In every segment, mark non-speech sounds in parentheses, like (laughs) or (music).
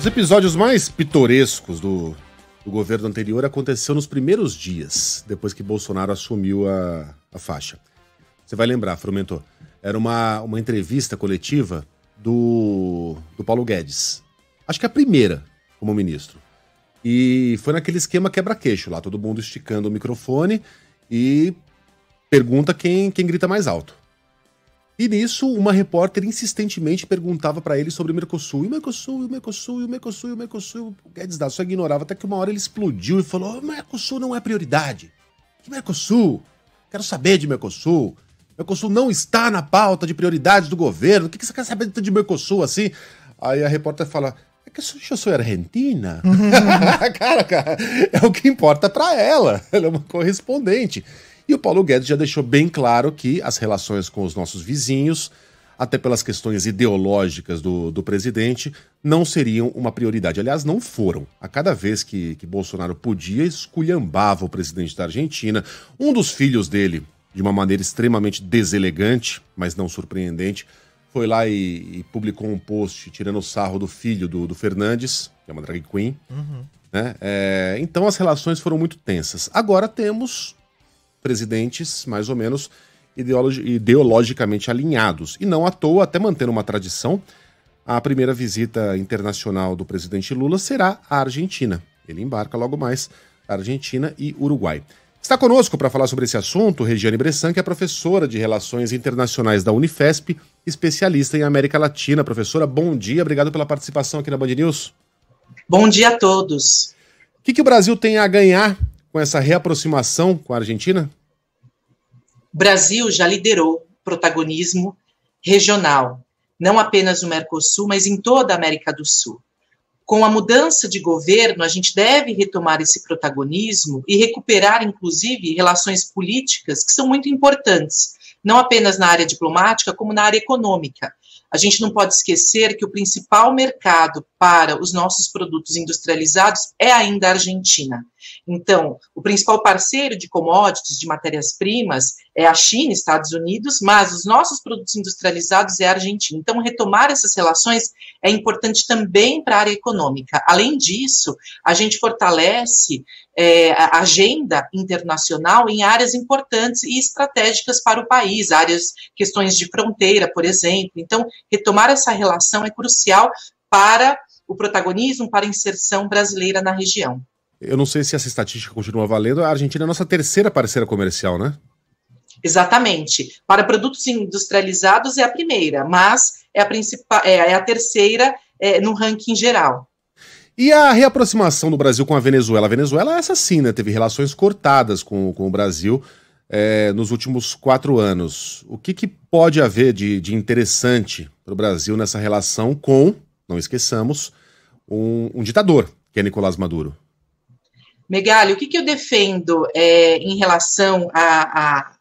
Os episódios mais pitorescos do, do governo anterior aconteceu nos primeiros dias, depois que Bolsonaro assumiu a, a faixa. Você vai lembrar, Frumentor, era uma, uma entrevista coletiva do, do Paulo Guedes. Acho que a primeira como ministro. E foi naquele esquema quebra-queixo lá, todo mundo esticando o microfone e pergunta quem, quem grita mais alto. E nisso, uma repórter insistentemente perguntava para ele sobre o Mercosul. E o Mercosul, e o Mercosul, e o Mercosul, e o Mercosul. O Guedes da só ignorava, até que uma hora ele explodiu e falou: o Mercosul não é prioridade. Que Mercosul? Quero saber de Mercosul. Mercosul não está na pauta de prioridades do governo. O que, que você quer saber de Mercosul assim? Aí a repórter fala: é que eu sou argentina. (laughs) (laughs) cara, cara, é o que importa para ela. Ela é uma correspondente. E o Paulo Guedes já deixou bem claro que as relações com os nossos vizinhos, até pelas questões ideológicas do, do presidente, não seriam uma prioridade. Aliás, não foram. A cada vez que, que Bolsonaro podia, esculhambava o presidente da Argentina. Um dos filhos dele, de uma maneira extremamente deselegante, mas não surpreendente, foi lá e, e publicou um post tirando o sarro do filho do, do Fernandes, que é uma drag queen. Uhum. Né? É, então as relações foram muito tensas. Agora temos presidentes mais ou menos ideologi ideologicamente alinhados. E não à toa, até mantendo uma tradição, a primeira visita internacional do presidente Lula será à Argentina. Ele embarca logo mais Argentina e Uruguai. Está conosco para falar sobre esse assunto Regiane Bressan, que é professora de Relações Internacionais da Unifesp, especialista em América Latina. Professora, bom dia, obrigado pela participação aqui na Band News. Bom dia a todos. O que, que o Brasil tem a ganhar com essa reaproximação com a Argentina? O Brasil já liderou protagonismo regional, não apenas no Mercosul, mas em toda a América do Sul. Com a mudança de governo, a gente deve retomar esse protagonismo e recuperar, inclusive, relações políticas que são muito importantes, não apenas na área diplomática, como na área econômica. A gente não pode esquecer que o principal mercado para os nossos produtos industrializados é ainda a Argentina. Então, o principal parceiro de commodities, de matérias-primas, é a China, Estados Unidos, mas os nossos produtos industrializados é a Argentina. Então, retomar essas relações é importante também para a área econômica. Além disso, a gente fortalece é, a agenda internacional em áreas importantes e estratégicas para o país, áreas, questões de fronteira, por exemplo. Então, retomar essa relação é crucial para o protagonismo, para a inserção brasileira na região. Eu não sei se essa estatística continua valendo. A Argentina é a nossa terceira parceira comercial, né? Exatamente. Para produtos industrializados é a primeira, mas é a principal, é, é a terceira é, no ranking geral. E a reaproximação do Brasil com a Venezuela? A Venezuela, essa sim, né? Teve relações cortadas com, com o Brasil é, nos últimos quatro anos. O que, que pode haver de, de interessante para o Brasil nessa relação com, não esqueçamos, um, um ditador, que é Nicolás Maduro? Megali, o que, que eu defendo é, em relação a, a,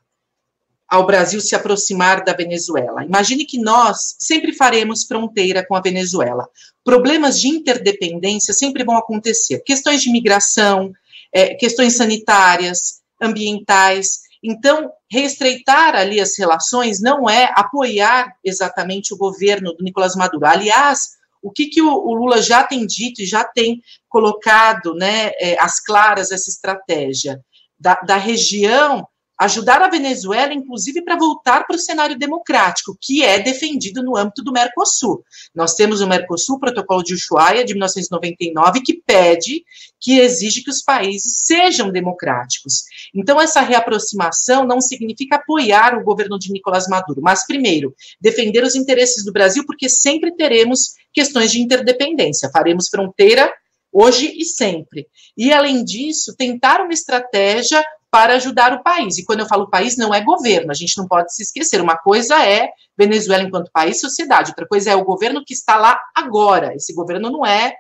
ao Brasil se aproximar da Venezuela? Imagine que nós sempre faremos fronteira com a Venezuela. Problemas de interdependência sempre vão acontecer. Questões de migração, é, questões sanitárias, ambientais. Então, reestreitar ali as relações não é apoiar exatamente o governo do Nicolás Maduro. Aliás, o que, que o, o, Lula já tem dito e já tem colocado né, é, às claras essa estratégia? Da, da região ajudar a Venezuela, inclusive, para voltar para o cenário democrático, que é defendido no âmbito do Mercosul. Nós temos o Mercosul, o Protocolo de Ushuaia, de 1999, que pede, que exige que os países sejam democráticos. Então, essa reaproximação não significa apoiar o governo de Nicolás Maduro, mas, primeiro, defender os interesses do Brasil, porque sempre teremos questões de interdependência. Faremos fronteira hoje e sempre. E, além disso, tentar uma estratégia para ajudar o país. E quando eu falo país, não é governo, a gente não pode se esquecer. Uma coisa é Venezuela enquanto país, sociedade, outra coisa é o governo que está lá agora. Esse governo não é,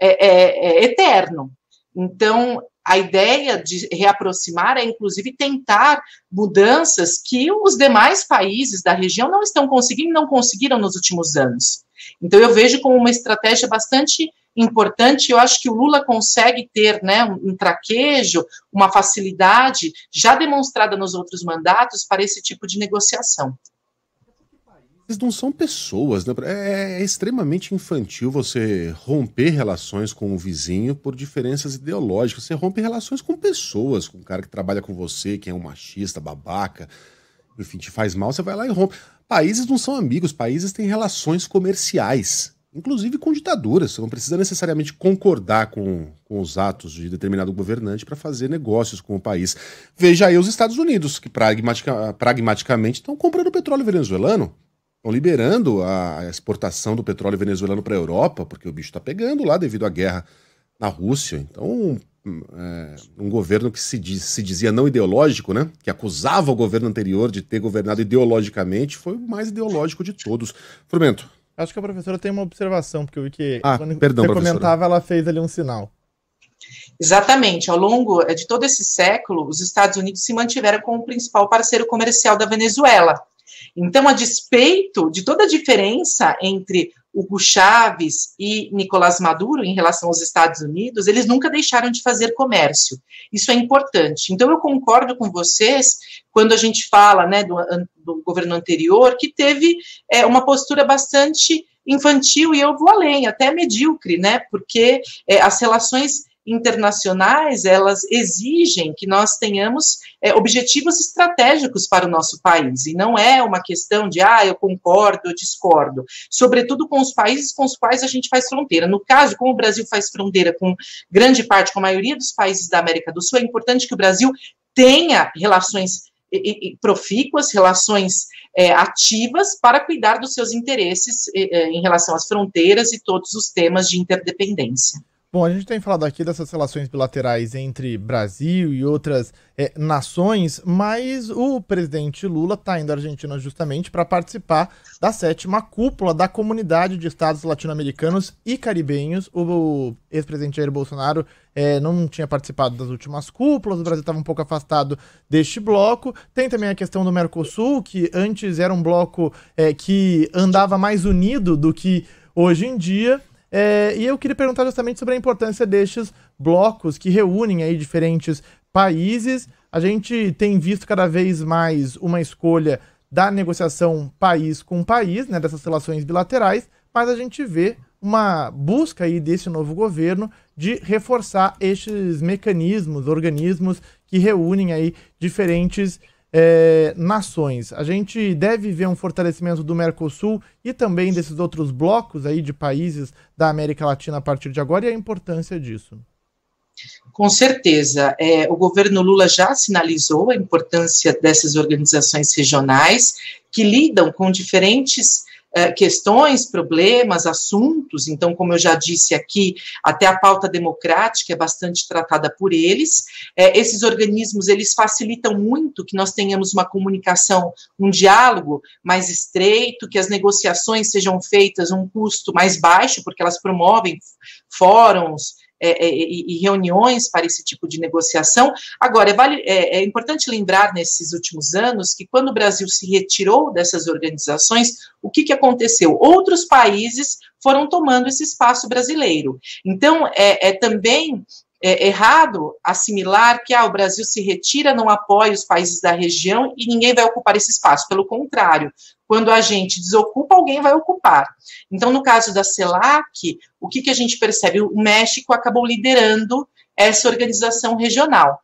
é, é, é eterno. Então, a ideia de reaproximar é, inclusive, tentar mudanças que os demais países da região não estão conseguindo, não conseguiram nos últimos anos. Então, eu vejo como uma estratégia bastante importante. Eu acho que o Lula consegue ter né, um, traquejo, uma facilidade já demonstrada nos outros mandatos para esse tipo de negociação. Eles não são pessoas, né? É, é, extremamente infantil você romper relações com o vizinho por diferenças ideológicas. Você rompe relações com pessoas, com um cara que trabalha com você, que é um machista, babaca, enfim, te faz mal, você vai lá e rompe. Países não são amigos, países têm relações comerciais, inclusive com ditaduras. Você não precisa necessariamente concordar com, com os atos de determinado governante para fazer negócios com o país. Veja aí os Estados Unidos, que pragmatica, pragmaticamente estão comprando petróleo venezuelano estão liberando a exportação do petróleo venezuelano para a Europa, porque o bicho está pegando lá devido à guerra na Rússia. Então, é, um governo que se, diz, se, dizia não ideológico, né? Que acusava o governo anterior de ter governado ideologicamente, foi o mais ideológico de todos. Frumento. Acho que a professora tem uma observação, porque eu vi que ah, quando perdão, você professora. comentava, ela fez ali um sinal. Exatamente. Ao longo é, de todo esse século, os Estados Unidos se mantiveram como o principal parceiro comercial da Venezuela. Então, a despeito de toda a diferença entre Hugo Chávez e Nicolás Maduro em relação aos Estados Unidos, eles nunca deixaram de fazer comércio. Isso é importante. Então, eu concordo com vocês quando a gente fala né, do, do governo anterior, que teve é, uma postura bastante infantil e eu vou além, até medíocre, né? Porque é, as relações internacionais, elas exigem que nós tenhamos é, objetivos estratégicos para o nosso país, e não é uma questão de, ah, eu concordo, eu discordo, sobretudo com os países com os quais a gente faz fronteira. No caso, como o Brasil faz fronteira com grande parte, com a maioria dos países da América do Sul, é importante que o Brasil tenha relações profícuas, relações é, ativas para cuidar dos seus interesses é, em relação às fronteiras e todos os temas de interdependência. Bom, a gente tem falado aqui dessas relações bilaterais entre Brasil e outras é, nações, mas o presidente Lula está indo à Argentina justamente para participar da sétima cúpula da comunidade de estados latino-americanos e caribenhos. O ex-presidente Jair Bolsonaro é, não tinha participado das últimas cúpulas, o Brasil estava um pouco afastado deste bloco. Tem também a questão do Mercosul, que antes era um bloco é, que andava mais unido do que hoje em dia. É, e eu queria perguntar justamente sobre a importância destes blocos que reúnem aí diferentes países. A gente tem visto cada vez mais uma escolha da negociação país com país, né, dessas relações bilaterais, mas a gente vê uma busca aí desse novo governo de reforçar estes mecanismos, organismos que reúnem aí diferentes é, nações. A gente deve ver um fortalecimento do Mercosul e também desses outros blocos aí de países da América Latina a partir de agora e a importância disso. Com certeza. É, o governo Lula já sinalizou a importância dessas organizações regionais que lidam com diferentes é, questões, problemas, assuntos. Então, como eu já disse aqui, até a pauta democrática é bastante tratada por eles. É, esses organismos eles facilitam muito que nós tenhamos uma comunicação, um diálogo mais estreito, que as negociações sejam feitas a um custo mais baixo, porque elas promovem fóruns é, é, e, reuniões para esse tipo de negociação. Agora, é, vale, é, é, importante lembrar nesses últimos anos que quando o Brasil se retirou dessas organizações, o que, que aconteceu? Outros países foram tomando esse espaço brasileiro. Então, é, é também é errado assimilar que ah, o Brasil se retira, não apoia os países da região e ninguém vai ocupar esse espaço. Pelo contrário, quando a gente desocupa, alguém vai ocupar. Então, no caso da CELAC, o que, que a gente percebe? O México acabou liderando essa organização regional.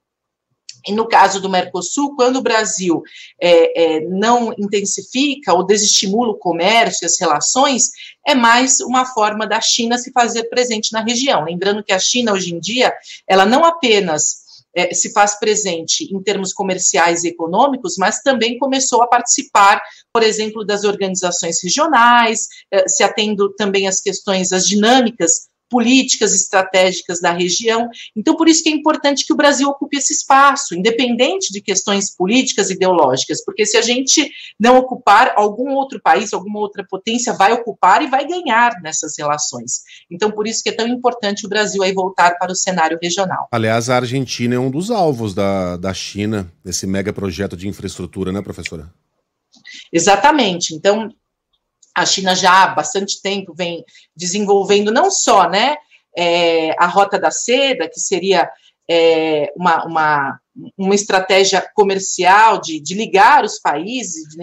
E no caso do Mercosul, quando o Brasil é, é, não intensifica ou desestimula o comércio e as relações, é mais uma forma da China se fazer presente na região. Lembrando que a China, hoje em dia, ela não apenas é, se faz presente em termos comerciais e econômicos, mas também começou a participar, por exemplo, das organizações regionais, é, se atendo também às questões, às dinâmicas políticas estratégicas da região. Então, por isso que é importante que o Brasil ocupe esse espaço, independente de questões políticas e ideológicas, porque se a gente não ocupar, algum outro país, alguma outra potência vai ocupar e vai ganhar nessas relações. Então, por isso que é tão importante o Brasil aí voltar para o cenário regional. Aliás, a Argentina é um dos alvos da, da China nesse mega projeto de infraestrutura, né, professora? Exatamente. Então, a China já há bastante tempo vem desenvolvendo não só né, é, a Rota da Seda, que seria é, uma, uma, uma estratégia comercial de, de ligar os países, de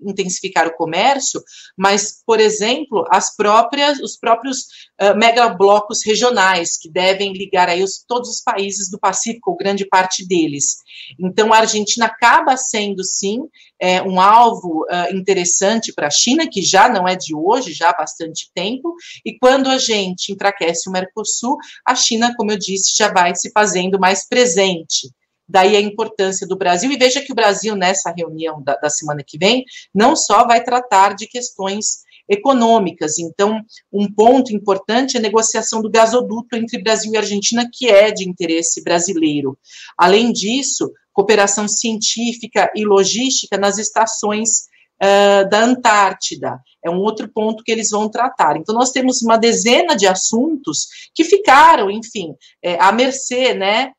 intensificar o comércio, mas, por exemplo, as próprias, os próprios uh, megablocos regionais, que devem ligar aí os, todos os países do Pacífico, ou grande parte deles. Então, a Argentina acaba sendo, sim, é, um alvo uh, interessante para a China, que já não é de hoje, já há bastante tempo, e quando a gente enfraquece o Mercosul, a China, como eu disse, já vai se fazendo mais presente. Daí a importância do Brasil, e veja que o Brasil, nessa reunião da, da semana que vem, não só vai tratar de questões econômicas. Então, um ponto importante é a negociação do gasoduto entre Brasil e Argentina, que é de interesse brasileiro. Além disso, cooperação científica e logística nas estações uh, da Antártida. É um outro ponto que eles vão tratar. Então, nós temos uma dezena de assuntos que ficaram, enfim, é, à mercê, né,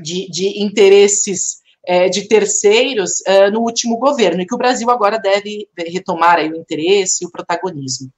de, de interesses é, de terceiros é, no último governo, e que o Brasil agora deve retomar aí o interesse e o protagonismo.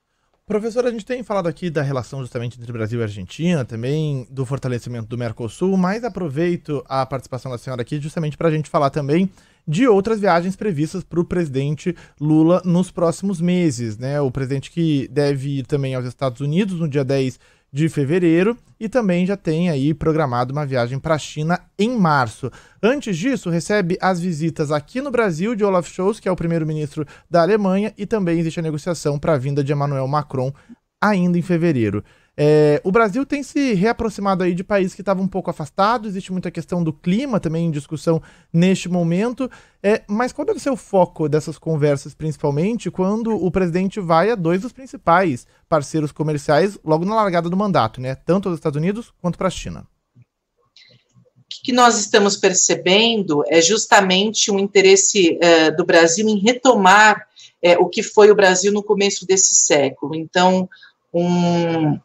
Professor, a gente tem falado aqui da relação justamente entre Brasil e Argentina, também do fortalecimento do Mercosul, mas aproveito a participação da senhora aqui justamente para a gente falar também de outras viagens previstas para o presidente Lula nos próximos meses. Né? O presidente que deve ir também aos Estados Unidos no dia 10 de fevereiro e também já tem aí programado uma viagem para a China em março. Antes disso, recebe as visitas aqui no Brasil de Olaf Scholz, que é o primeiro-ministro da Alemanha, e também existe a negociação para a vinda de Emmanuel Macron ainda em fevereiro. É, o Brasil tem se reaproximado aí de países que estavam um pouco afastados, existe muita questão do clima também em discussão neste momento. É, mas qual deve ser o foco dessas conversas, principalmente quando o presidente vai a dois dos principais parceiros comerciais logo na largada do mandato, né? Tanto aos Estados Unidos quanto para a China? O que nós estamos percebendo é justamente um interesse uh, do Brasil em retomar uh, o que foi o Brasil no começo desse século. Então, um,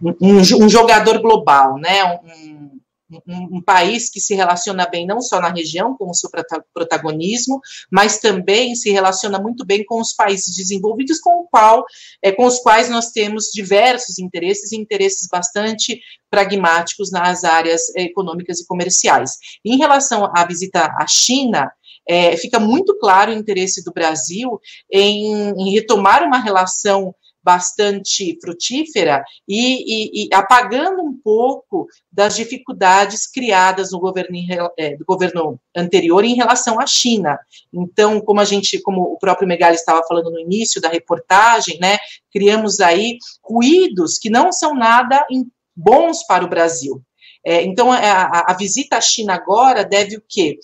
um, um jogador global, né? Um, um, um, país que se relaciona bem não só na região com o seu protagonismo, mas também se relaciona muito bem com os países desenvolvidos com, o qual, é, com os quais nós temos diversos interesses interesses bastante pragmáticos nas áreas econômicas e comerciais. Em relação à visita à China, é, fica muito claro o interesse do Brasil em, em retomar uma relação bastante frutífera e, e, e, apagando um pouco das dificuldades criadas no governo, é, do governo anterior em relação à China. Então, como a gente, como o próprio Megali estava falando no início da reportagem, né, criamos aí ruídos que não são nada bons para o Brasil. É, então, a, a, visita à China agora deve o quê?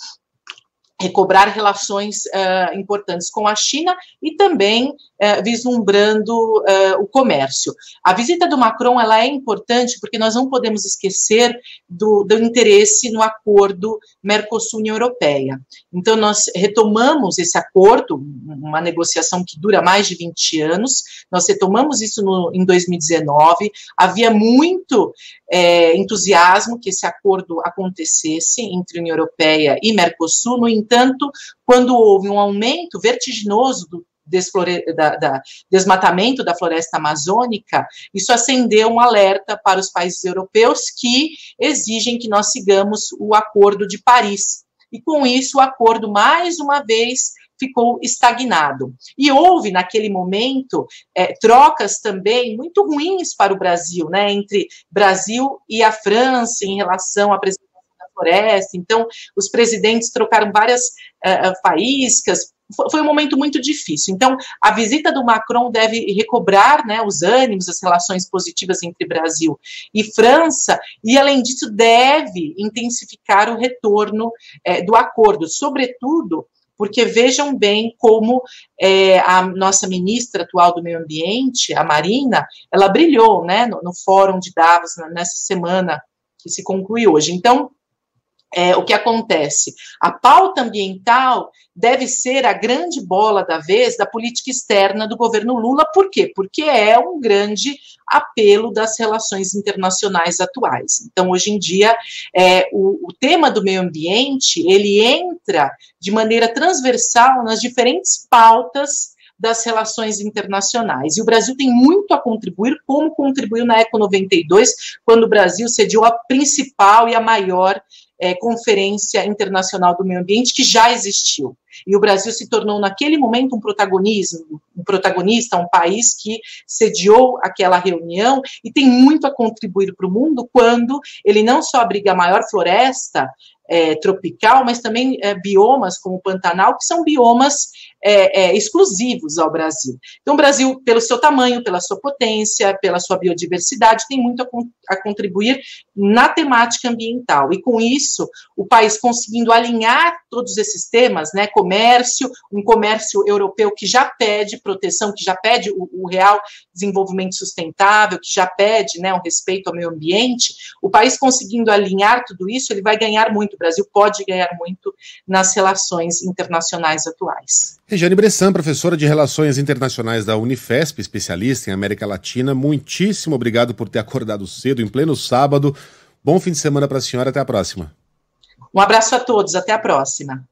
Recobrar relações uh, importantes com a China e também uh, vislumbrando uh, o comércio. A visita do Macron ela é importante porque nós não podemos esquecer do, do interesse no acordo Mercosul-União Europeia. Então, nós retomamos esse acordo, uma negociação que dura mais de 20 anos, nós retomamos isso no, em 2019, havia muito é, entusiasmo que esse acordo acontecesse entre União Europeia e Mercosul, no entanto, quando houve um aumento vertiginoso do da, da, desmatamento da floresta amazônica, isso acendeu um alerta para os países europeus que exigem que nós sigamos o Acordo de Paris. E com isso, o acordo, mais uma vez, ficou estagnado. E houve, naquele momento, é, trocas também muito ruins para o Brasil, né, entre Brasil e a França em relação à preservação da floresta. Então, os presidentes trocaram várias uh, faíscas, foi um momento muito difícil. Então, a visita do Macron deve recobrar né, os ânimos, as relações positivas entre Brasil e França, e, além disso, deve intensificar o retorno é, do acordo, sobretudo porque vejam bem como é, a nossa ministra atual do Meio Ambiente, a Marina, ela brilhou né, no, no Fórum de Davos nessa semana que se conclui hoje. Então, é, o que acontece? A pauta ambiental deve ser a grande bola da vez da política externa do governo Lula. Por quê? Porque é um grande apelo das relações internacionais atuais. Então, hoje em dia, é, o, o tema do meio ambiente ele entra de maneira transversal nas diferentes pautas das relações internacionais. E o Brasil tem muito a contribuir, como contribuiu na Eco 92, quando o Brasil cediu a principal e a maior é, Conferência Internacional do Meio Ambiente, que já existiu. E o Brasil se tornou, naquele momento, um protagonismo, um protagonista, um país que sediou aquela reunião e tem muito a contribuir para o mundo quando ele não só abriga a maior floresta é, tropical, mas também é, biomas como o Pantanal, que são biomas é, é, exclusivos ao Brasil. Então, o Brasil, pelo seu tamanho, pela sua potência, pela sua biodiversidade, tem muito a, a contribuir na temática ambiental. E com isso, o país conseguindo alinhar todos esses temas, né, comércio, um comércio europeu que já pede proteção, que já pede o, o real desenvolvimento sustentável, que já pede né, um respeito ao meio ambiente, o país conseguindo alinhar tudo isso, ele vai ganhar muito. O Brasil pode ganhar muito nas relações internacionais atuais. Regiane Bressan, professora de Relações Internacionais da Unifesp, especialista em América Latina, muitíssimo obrigado por ter acordado cedo, em pleno sábado. Bom fim de semana para a senhora, até a próxima. Um abraço a todos, até a próxima.